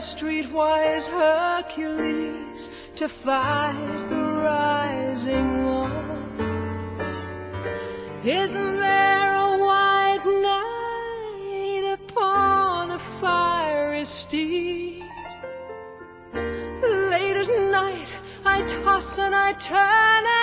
streetwise Hercules to fight the rising walls? Isn't there a white knight upon a fiery steed? Late at night I toss and I turn and